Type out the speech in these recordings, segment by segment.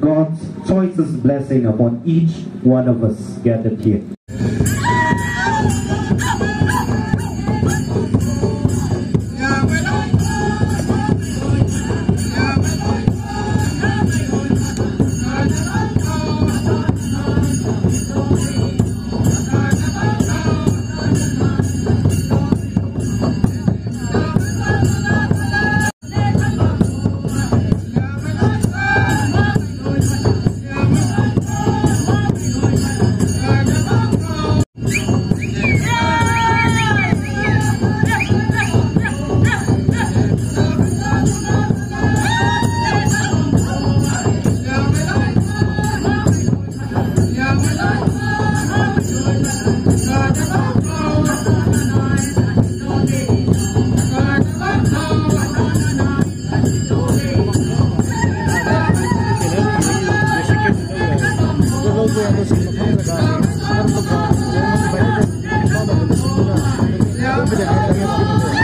God's choicest blessing upon each one of us gathered here. Yeah.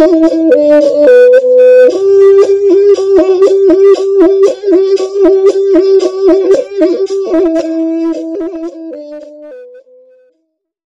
Thank you.